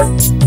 Música